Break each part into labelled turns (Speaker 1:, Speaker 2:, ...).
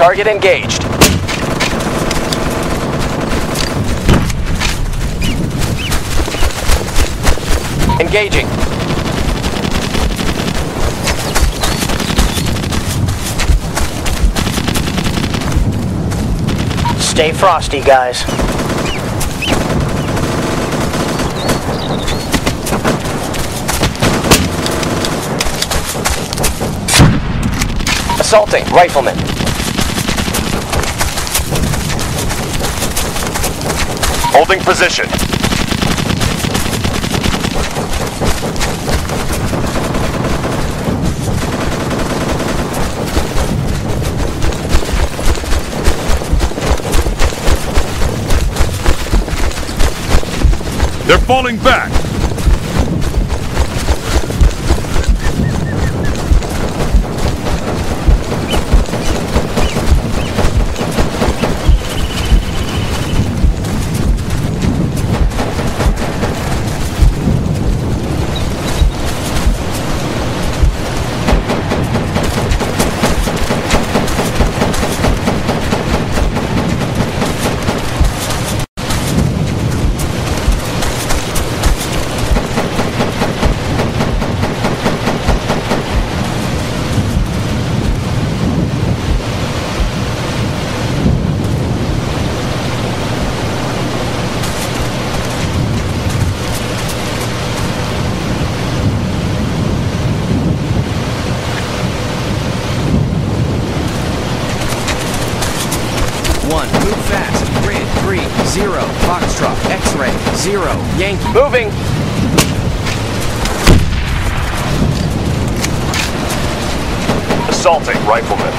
Speaker 1: Target engaged. Engaging.
Speaker 2: Stay frosty, guys.
Speaker 1: Assaulting. Rifleman.
Speaker 3: Holding position.
Speaker 4: They're falling back.
Speaker 5: Zero, Foxtrot, X-ray, zero, Yankee.
Speaker 1: Moving.
Speaker 3: Assaulting rifleman.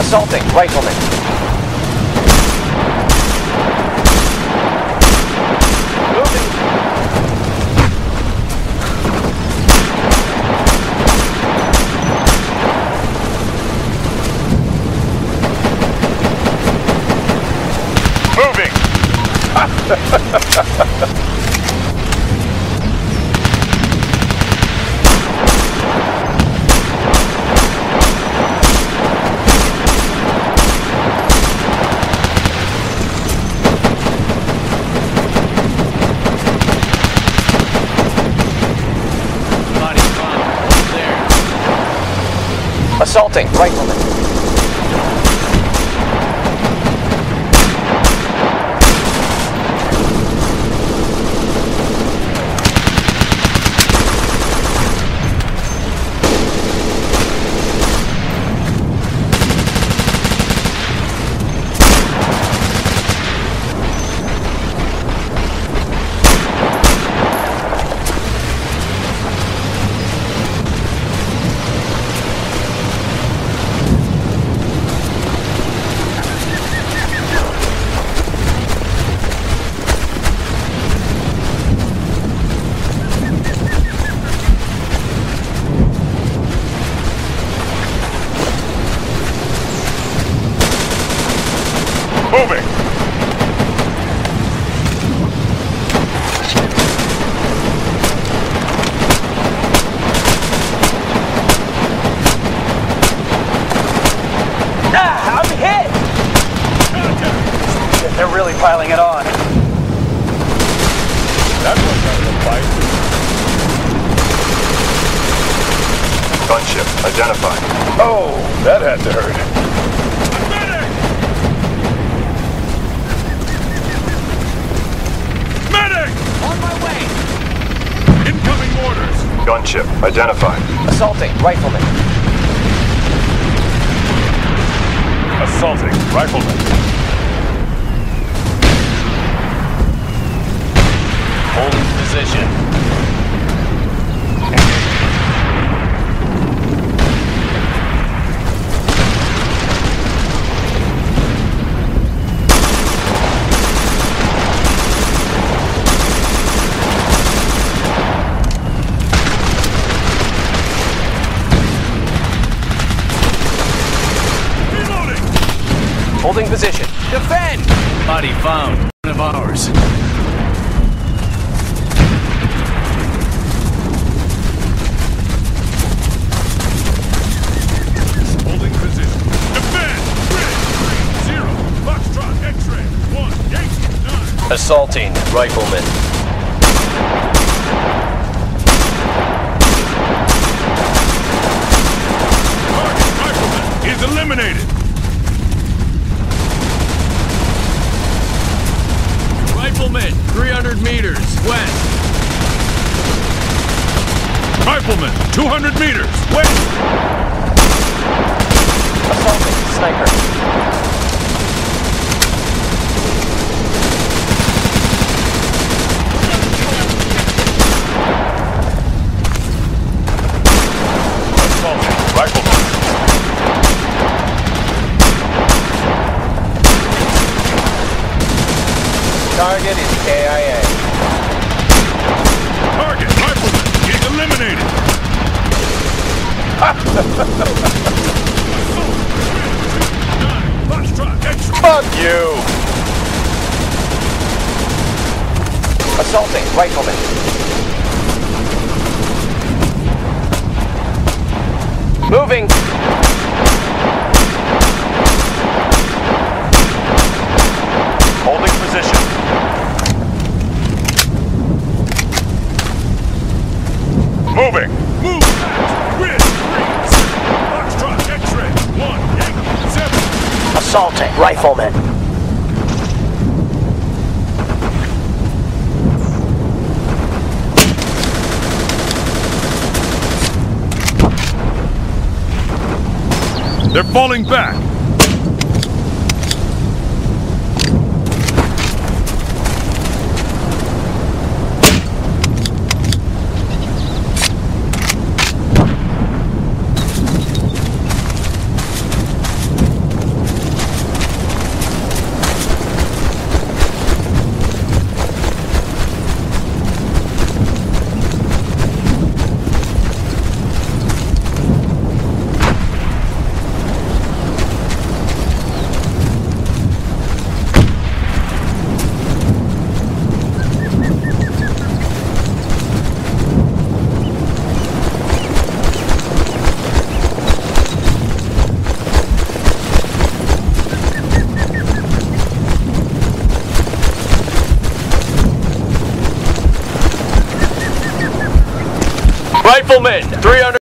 Speaker 1: Assaulting. Rifleman. Moving.
Speaker 3: Moving.
Speaker 5: Body bomb. There.
Speaker 1: Assaulting. Rifleman.
Speaker 3: Moving.
Speaker 1: Ah, I'm hit! They're really piling it on.
Speaker 3: That was out of the fight. Gunship identified. Oh, that had to hurt.
Speaker 4: Medic!
Speaker 5: On my way.
Speaker 4: Incoming orders.
Speaker 3: Gunship identified.
Speaker 1: Assaulting. Rifleman.
Speaker 3: Assaulting riflemen.
Speaker 5: Holding position.
Speaker 1: Holding position.
Speaker 5: Defend!
Speaker 6: Body found. One of ours.
Speaker 4: Holding position. Defend! Grid! Three, zero. Foxtrot, X-ray. One,
Speaker 1: Assaulting rifleman.
Speaker 4: Target rifleman is eliminated.
Speaker 6: Rifleman, 300 meters west.
Speaker 4: Rifleman, 200 meters west.
Speaker 1: Assaulting sniper.
Speaker 3: Assaulting rifleman.
Speaker 1: Target is KIA.
Speaker 4: Target rifleman is eliminated.
Speaker 3: Fuck you!
Speaker 1: Assaulting rifleman. Moving.
Speaker 3: Holding position. Moving.
Speaker 4: Move fast. Grid, three, zero. Foxtrot, X-ray. One, Yankee, seven.
Speaker 2: Assaulting rifleman.
Speaker 4: They're falling back.
Speaker 1: Rifleman, 300